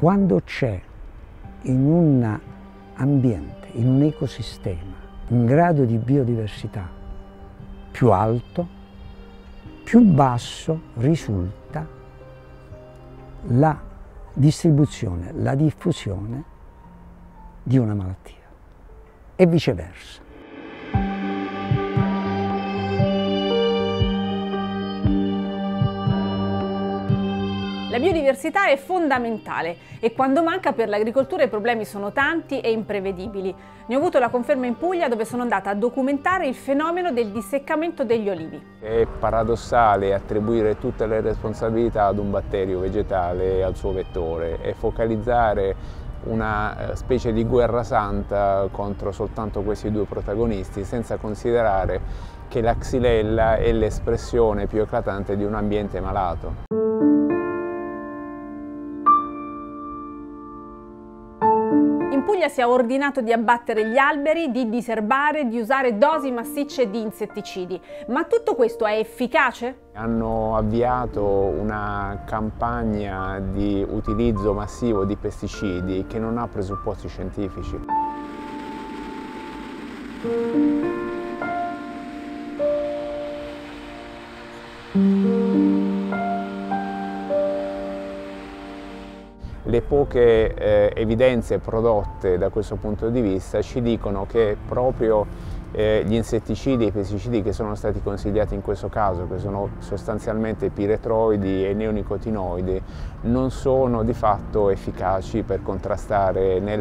Quando c'è in un ambiente, in un ecosistema, un grado di biodiversità più alto, più basso risulta la distribuzione, la diffusione di una malattia e viceversa. La biodiversità è fondamentale e quando manca per l'agricoltura i problemi sono tanti e imprevedibili. Ne ho avuto la conferma in Puglia dove sono andata a documentare il fenomeno del disseccamento degli olivi. È paradossale attribuire tutte le responsabilità ad un batterio vegetale e al suo vettore e focalizzare una eh, specie di guerra santa contro soltanto questi due protagonisti senza considerare che la xylella è l'espressione più eclatante di un ambiente malato. Puglia si è ordinato di abbattere gli alberi, di diserbare, di usare dosi massicce di insetticidi. Ma tutto questo è efficace? Hanno avviato una campagna di utilizzo massivo di pesticidi che non ha presupposti scientifici. Le poche eh, evidenze prodotte da questo punto di vista ci dicono che proprio eh, gli insetticidi e i pesticidi che sono stati consigliati in questo caso, che sono sostanzialmente piretroidi e neonicotinoidi, non sono di fatto efficaci per contrastare né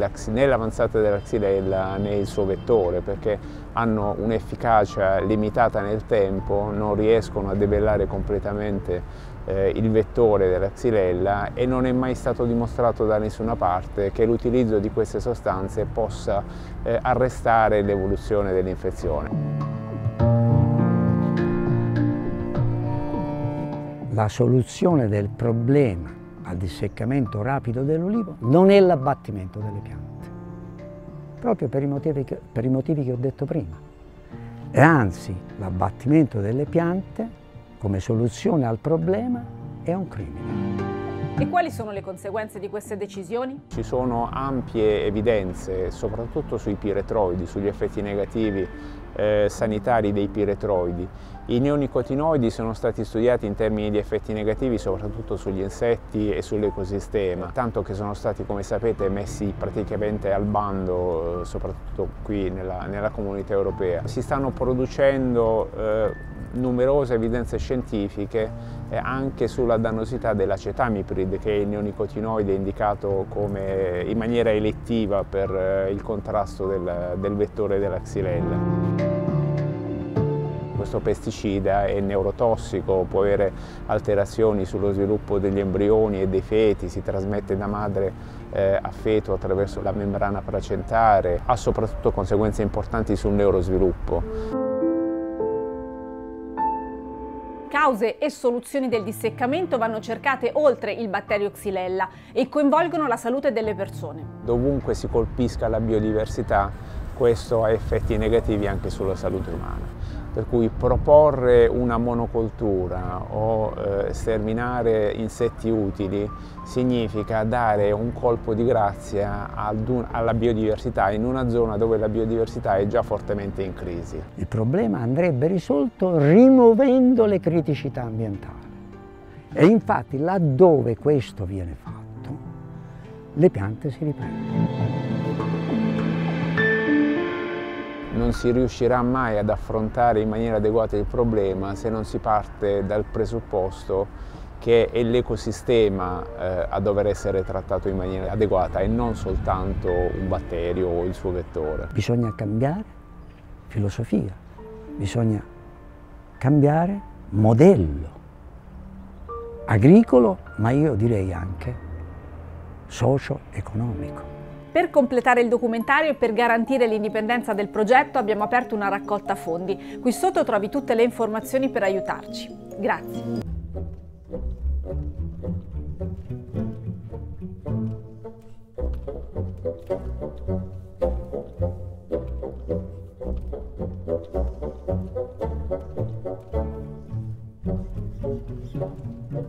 l'avanzata della xylella né il suo vettore, perché hanno un'efficacia limitata nel tempo, non riescono a debellare completamente eh, il vettore della xylella e non è mai stato dimostrato da nessuna parte che l'utilizzo di queste sostanze possa eh, arrestare l'evoluzione dell'infezione. La soluzione del problema al disseccamento rapido dell'olivo non è l'abbattimento delle piante, proprio per i motivi che, i motivi che ho detto prima. E anzi, l'abbattimento delle piante come soluzione al problema è un crimine. E quali sono le conseguenze di queste decisioni? Ci sono ampie evidenze, soprattutto sui piretroidi, sugli effetti negativi eh, sanitari dei piretroidi. I neonicotinoidi sono stati studiati in termini di effetti negativi soprattutto sugli insetti e sull'ecosistema, tanto che sono stati, come sapete, messi praticamente al bando, eh, soprattutto qui nella, nella comunità europea. Si stanno producendo eh, numerose evidenze scientifiche eh, anche sulla dannosità dell'acetamiprid che è il neonicotinoide indicato come, in maniera elettiva per eh, il contrasto del, del vettore della xylella. Questo pesticida è neurotossico, può avere alterazioni sullo sviluppo degli embrioni e dei feti, si trasmette da madre eh, a feto attraverso la membrana placentare, ha soprattutto conseguenze importanti sul neurosviluppo. Cause e soluzioni del disseccamento vanno cercate oltre il batterio Xylella e coinvolgono la salute delle persone. Dovunque si colpisca la biodiversità, questo ha effetti negativi anche sulla salute umana per cui proporre una monocoltura o eh, sterminare insetti utili significa dare un colpo di grazia un, alla biodiversità in una zona dove la biodiversità è già fortemente in crisi. Il problema andrebbe risolto rimuovendo le criticità ambientali e infatti laddove questo viene fatto le piante si riprendono non si riuscirà mai ad affrontare in maniera adeguata il problema se non si parte dal presupposto che è l'ecosistema eh, a dover essere trattato in maniera adeguata e non soltanto un batterio o il suo vettore. Bisogna cambiare filosofia, bisogna cambiare modello agricolo, ma io direi anche socio-economico. Per completare il documentario e per garantire l'indipendenza del progetto abbiamo aperto una raccolta fondi. Qui sotto trovi tutte le informazioni per aiutarci. Grazie. Thank